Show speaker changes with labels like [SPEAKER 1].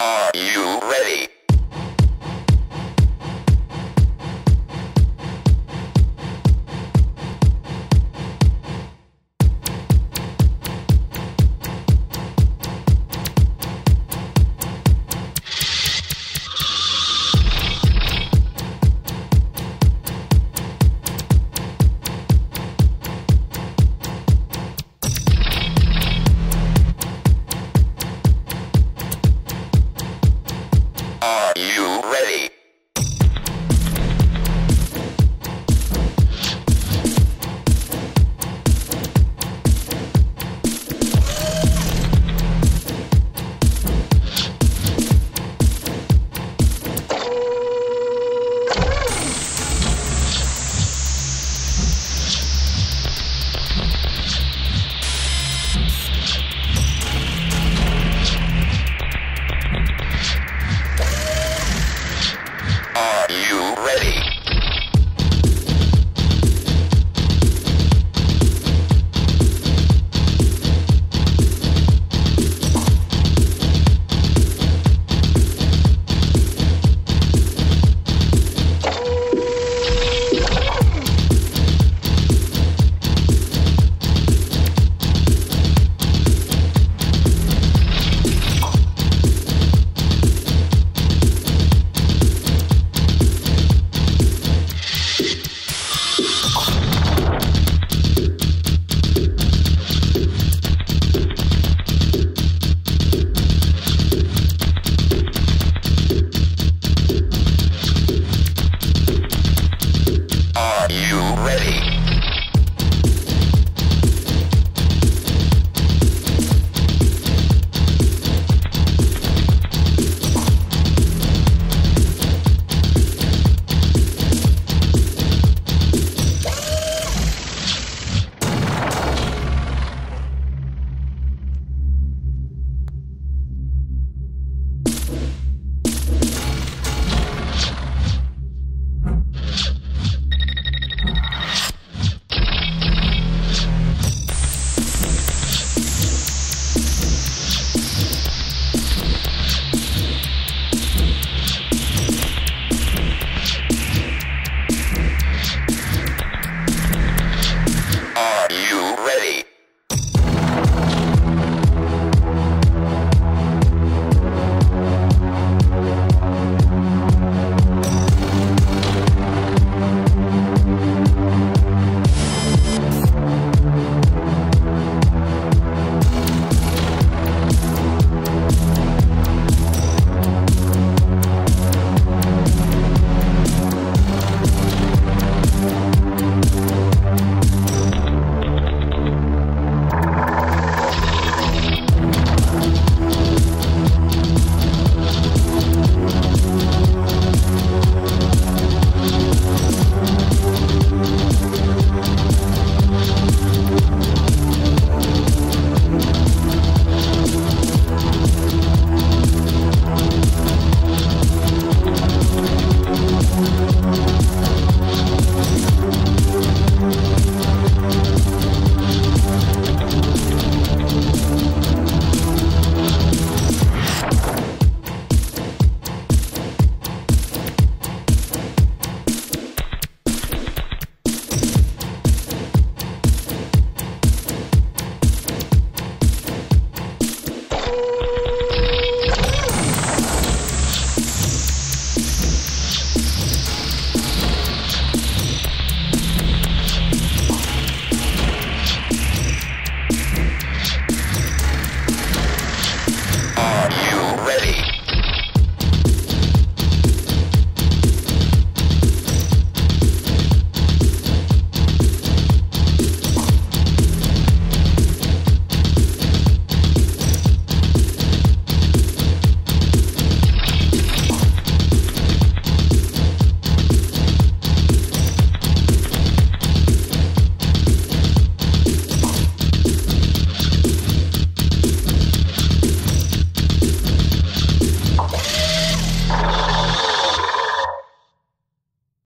[SPEAKER 1] Are you ready?